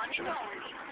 on your.